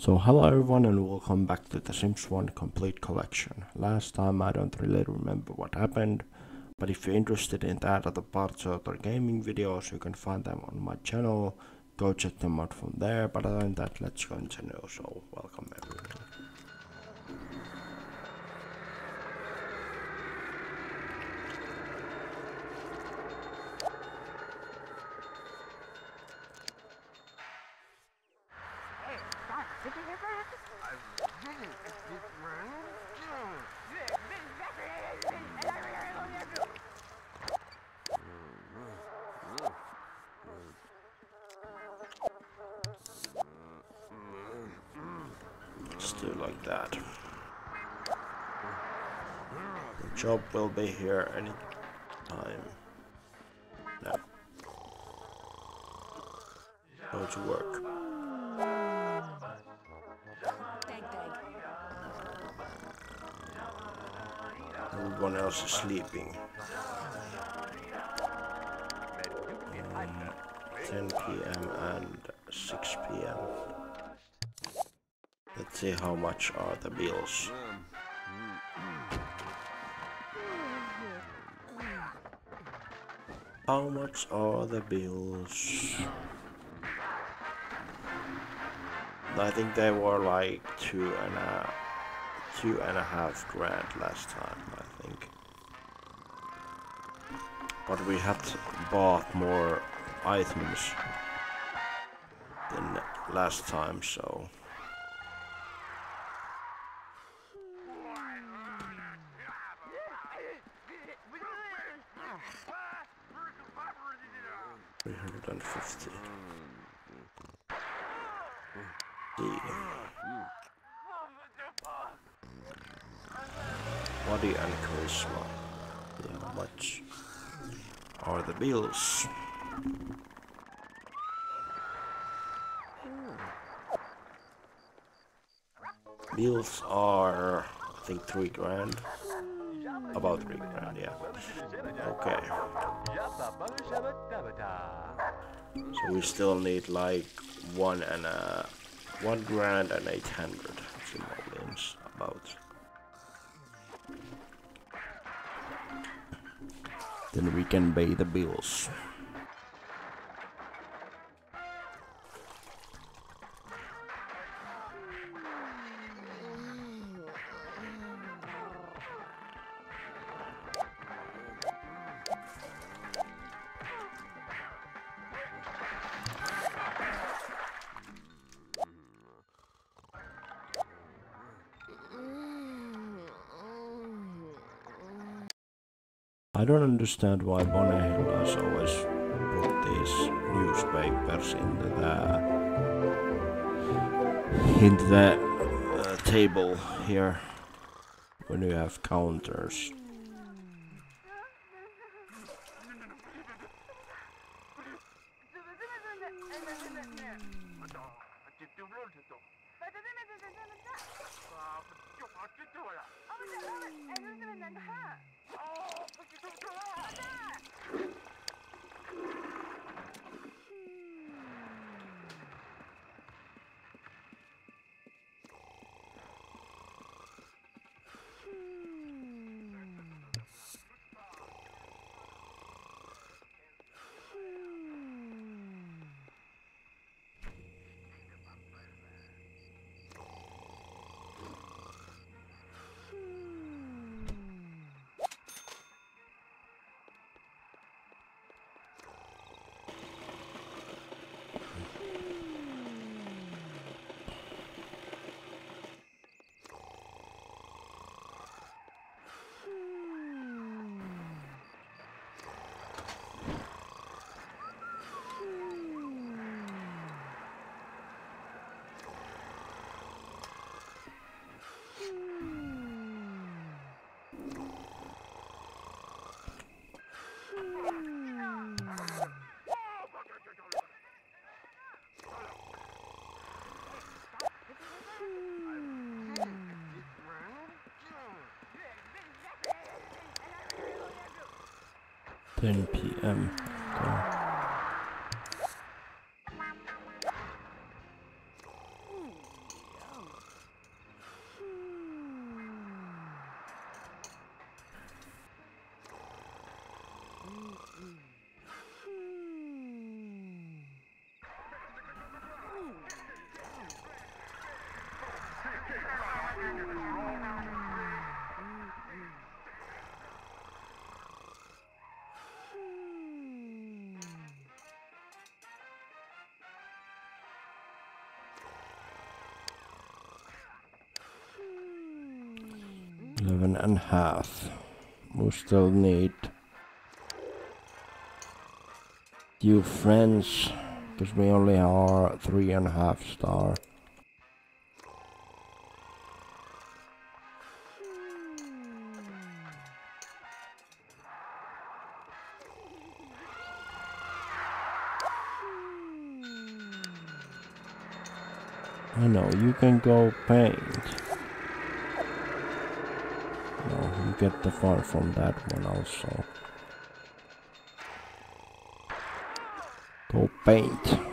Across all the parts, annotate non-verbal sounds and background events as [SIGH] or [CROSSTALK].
So hello everyone and welcome back to the Sims 1 Complete Collection. Last time I don't really remember what happened, but if you're interested in that other parts of the gaming videos you can find them on my channel. Go check them out from there, but other than that let's continue, so welcome everyone. Go to work. Everyone else is sleeping. Um, 10 p.m. and 6 p.m. Let's see how much are the bills. How much are the bills? I think they were like two and a two and a half grand last time, I think. But we had bought more items than last time, so three hundred and fifty. Body and charisma. Yeah, how much are the bills? Hmm. Bills are, I think, three grand. About three grand, yeah. Okay. So we still need like one and a one grand and eight hundred Then we can pay the bills. I don't understand why Bonehildas always put these newspapers into the into the uh, table here when you have counters. Ten PM. Okay. Half. We still need few friends because we only are three and a half star. I know, you can go paint. No, you get the far from that one also. Go paint.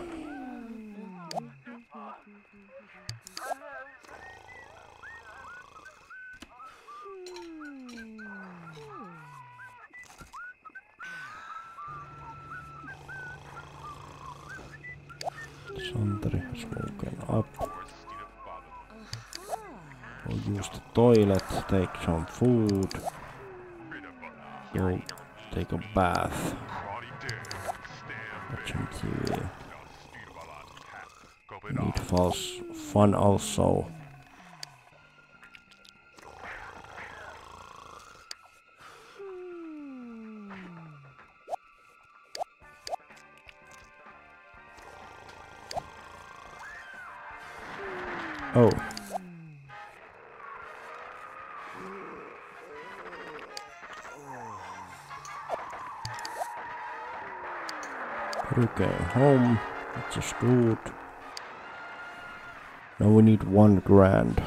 The toilet, take some food. Go take a bath. Watch some TV. Need false fun also. Oh. Home, which is good. Now we need one grand.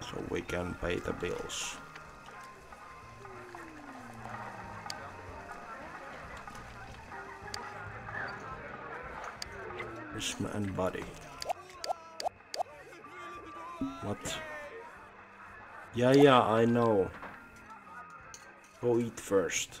So we can pay the bills. Prisma and body. What? Yeah, yeah, I know. Go eat first.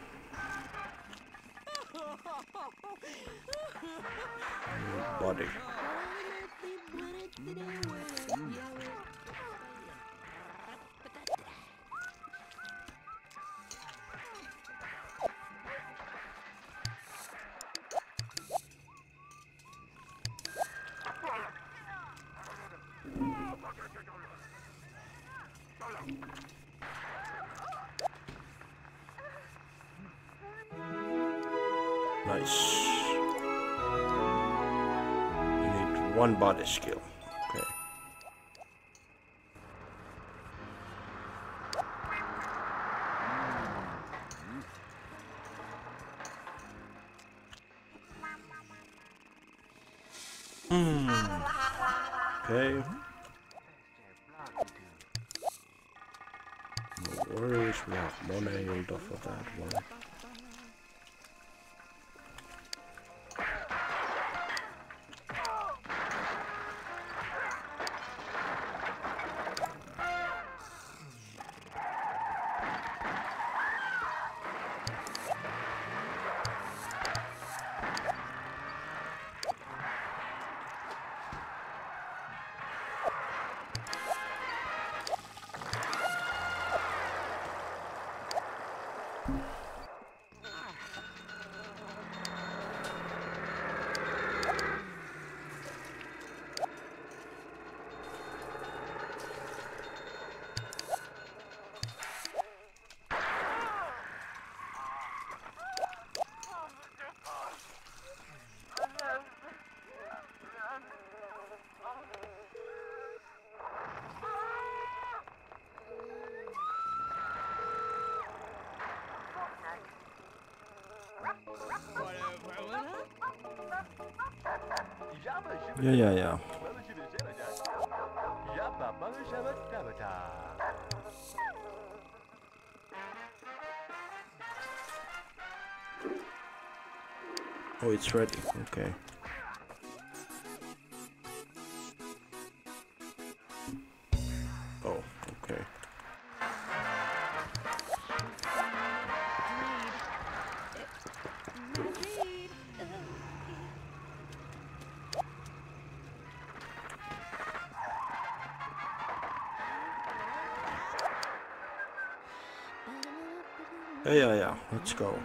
[LAUGHS] Body. One body skill. Okay. Hmm. Okay. No worries, we have money hold off of that one. Ja, yeah, yeah. Oh, it's ready. Okay. Go.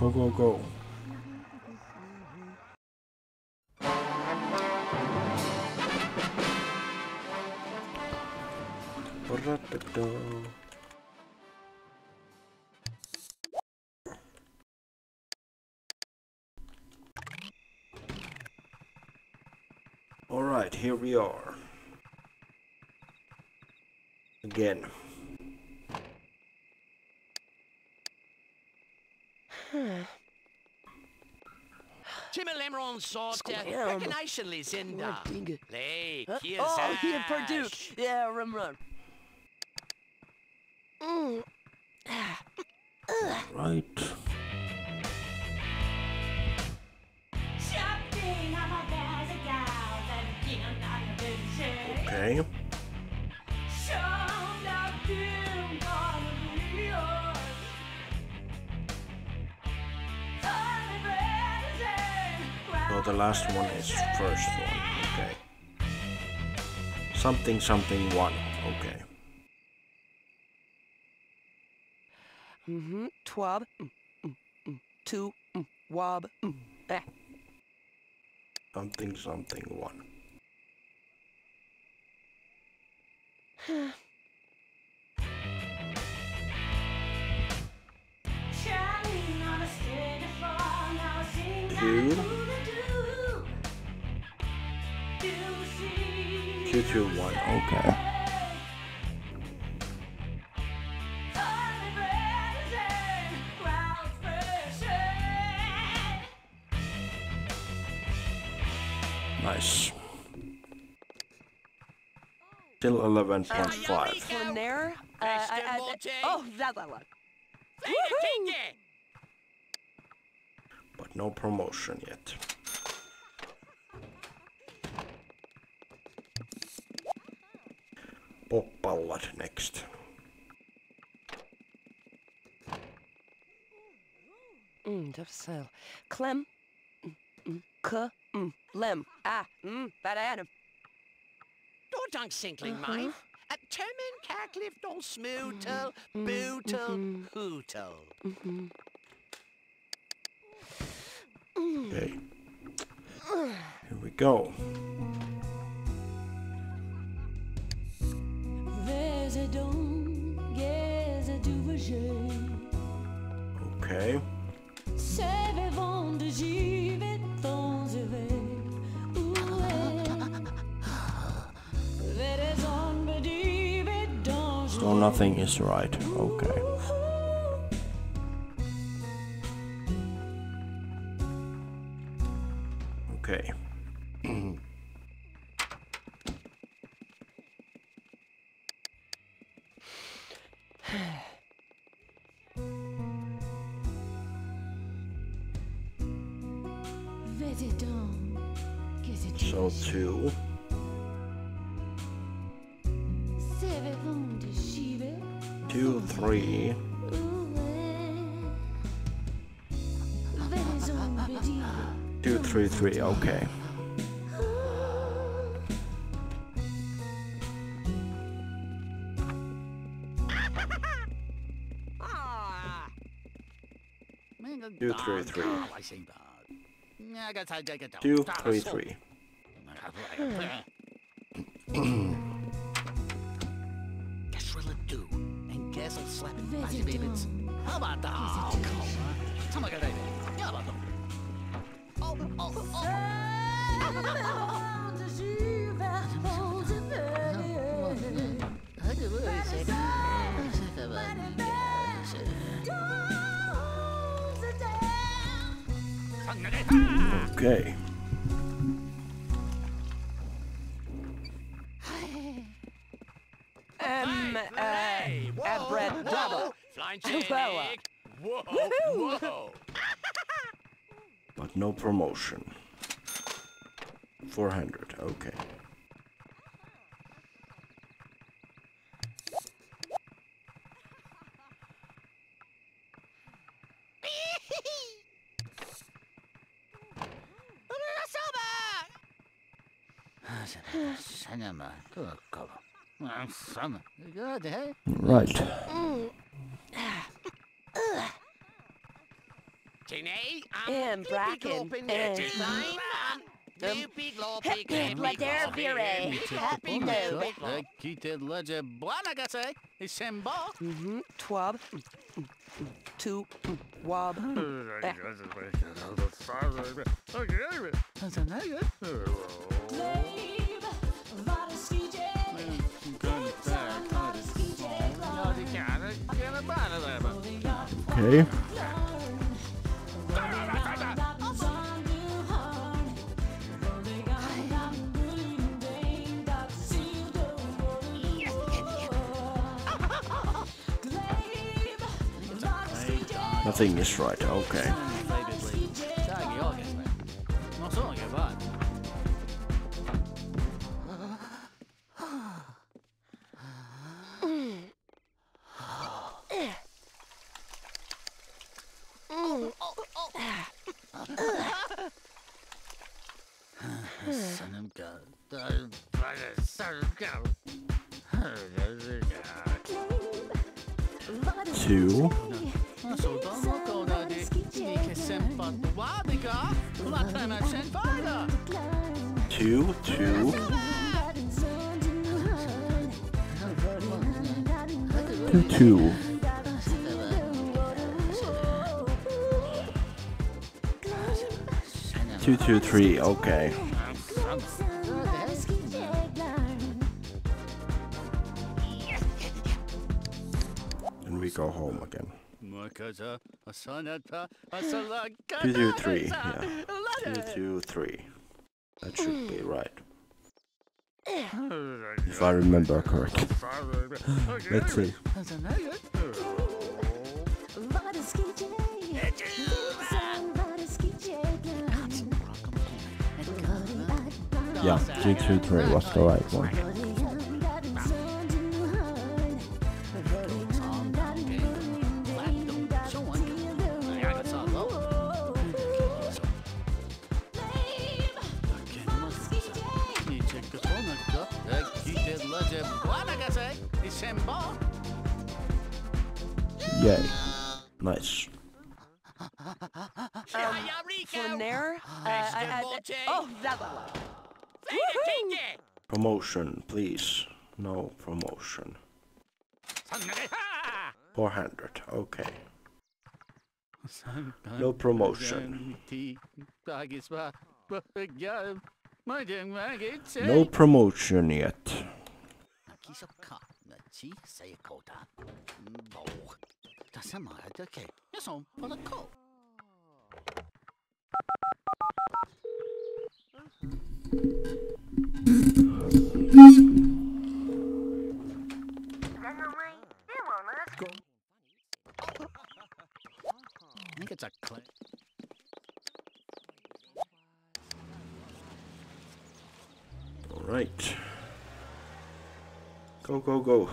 Go, go, go. Ba-da-da-da. Again. Timmerlemron sort Scram. recognition Lizinda. Oh, ding it. Play, Huh? here's Oh, here Purdue. Ash. Yeah, rum run. Mm. Right. Shopping, the last one is first one. Okay. Something something one. Okay. Mm-hmm. Twab. Mm, mm, mm. Two. Mm. Wob. Mm. Eh. Something something one. [SIGHS] Shining Two two one. Okay. Tiny bread and crowd pressure. Nice. Still eleven point five. One there. Uh, I, Question, I, Monty. oh, that's a lot. Play the king game. But no promotion yet. Poppallat next. Mm, defsel. Clem. Mm, mm, K. Mm, lem. Ah. Mm, bad Adam. Don't dunk sinkling Uh-huh. mine. At Termin Cackliff don't smootle, Mm, bootle, hootle. Mm-hmm. Okay. Here we go. Je So nothing is right. Okay. Okay. Okay. Two, three, three. Two, three, three. Guess what'll do? And guess I'll slap. How about? Oh? Oh, oh, oh. Okay. Um, uh, double Flying [LAUGHS] [LAUGHS] But no promotion. 400, okay. Cinema. Good cover. Some. Good? Right. And Bracken, and- Hip, hip, let there happy no. Kite leje blanagase. Isemba. Mm-hmm. Twab. Two. Wob. Okay. Nothing is right, okay. Two, two, three, okay. And we go home again. Two, two, three, yeah. Two, two, three. That should be right. If I remember correctly. Let's see. Yeah, two, two, three was the right one. Yay. Nice. From there, uh, I, I, oh, that one. Promotion, please. No promotion. 400, okay. No promotion. No promotion yet. Alright. Go, go, go.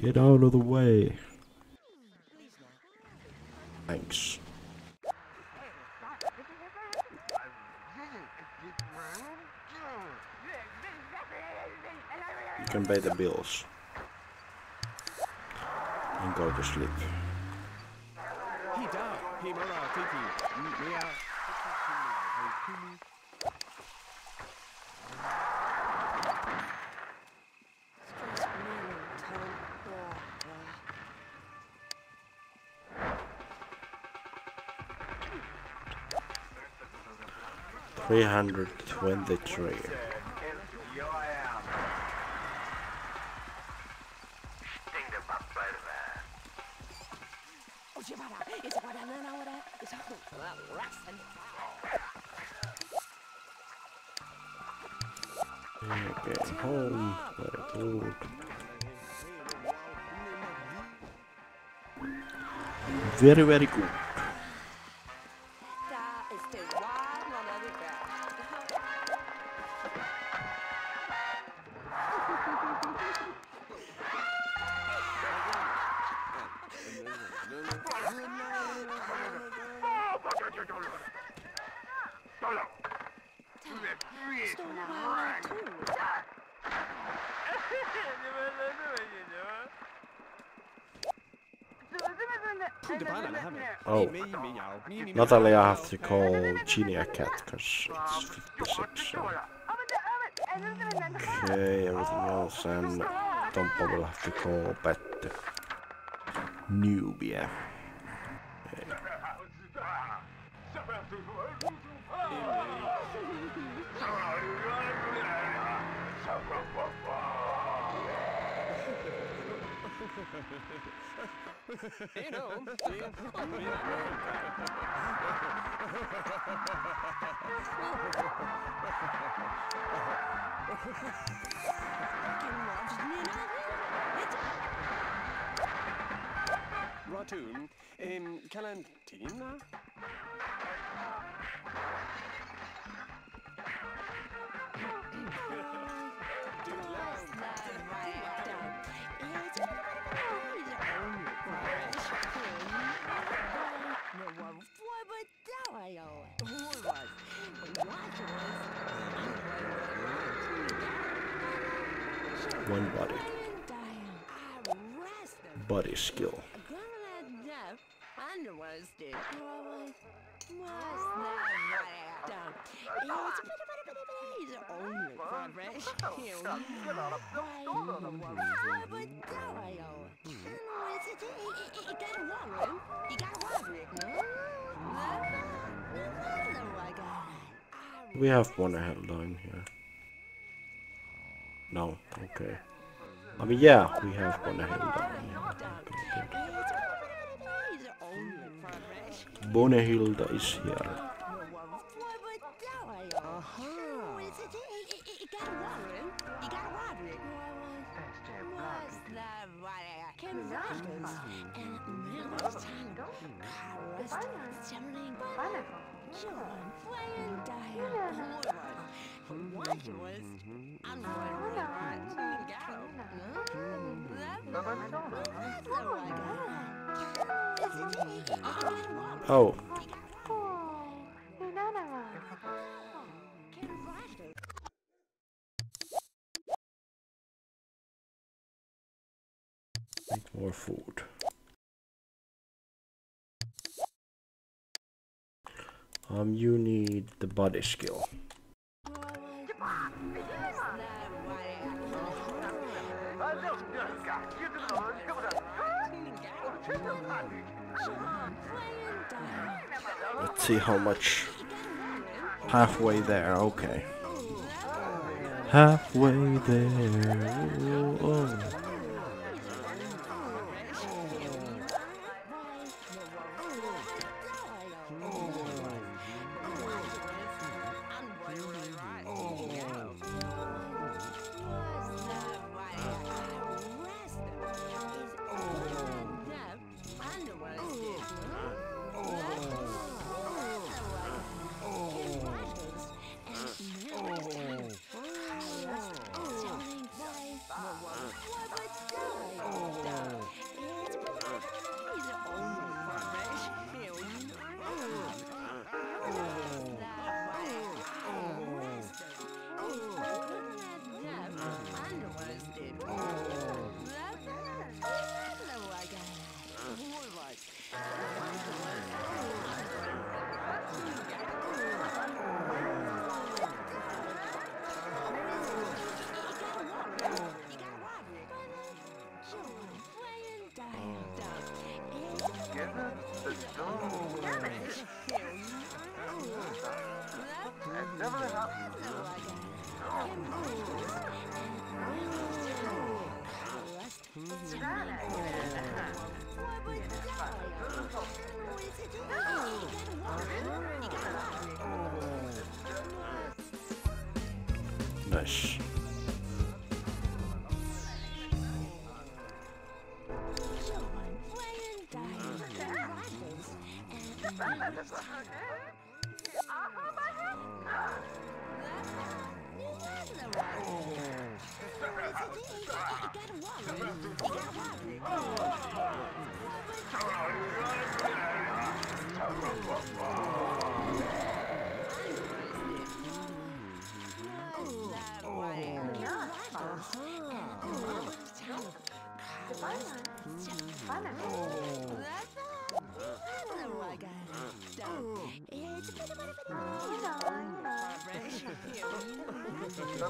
Get out of the way. Thanks. You can pay the bills. And go to sleep. Three hundred twenty-three. Very. Very, very good. Natalie, I have to call Genie a cat because it's 56. So. Okay, everything else, and Tompa will have to call Pet. Nubia. You know, Ratoon, in Calantina? One body. Body skill. We have one headline here. No, okay. I mean, yeah, we have one headline here. Okay. Bonehilda is here. Mm-hmm, mm-hmm, mm-hmm. Oh, make more food. Um, you need the body skill. See how much. Halfway there, okay. Halfway there. oh, oh. never happened. Nice. 咱。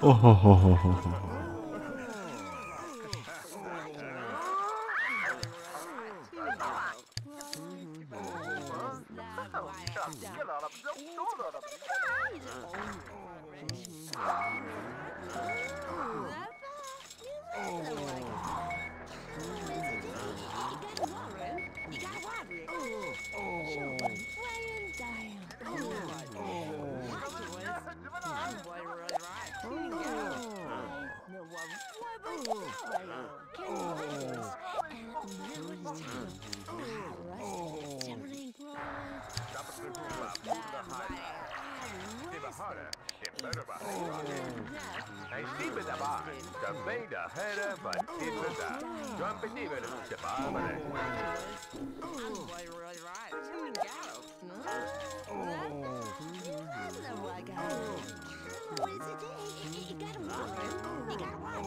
哦，好好好好好。Hij stiep daar waar. De beide heren van Israël. Jumping die willen ze baren. Nice. Goed de baan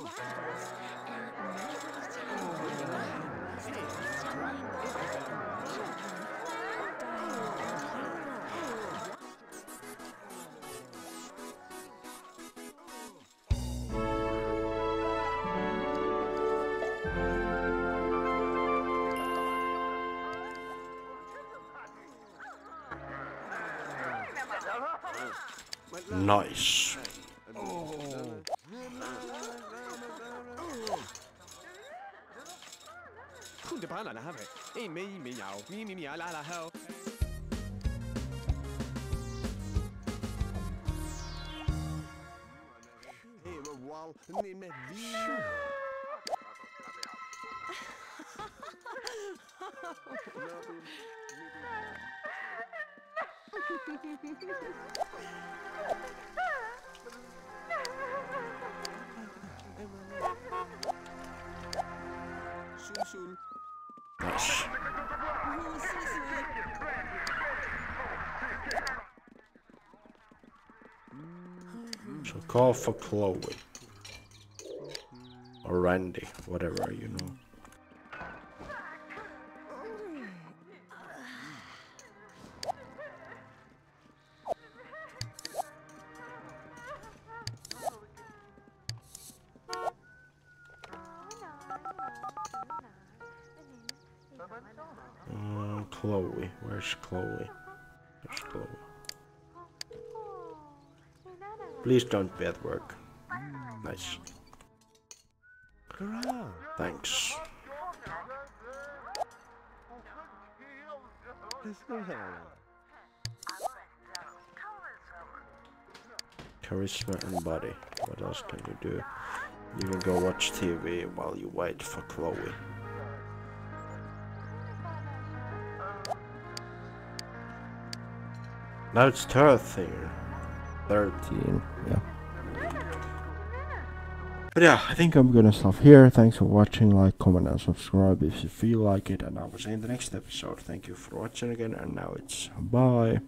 aan nós. So call for Chloe. Or Randy, whatever you know. Mm, Chloe, where's Chloe? There's Chloe. Please don't be at work. Nice. Thanks. Charisma and body. What else can you do? You can go watch TV while you wait for Chloe. Now it's 13. 13, yeah. But yeah, I think I'm gonna stop here. Thanks for watching. Like, comment, and subscribe if you feel like it. And I will see you in the next episode. Thank you for watching again. And now it's bye.